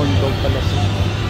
ポンドかなし。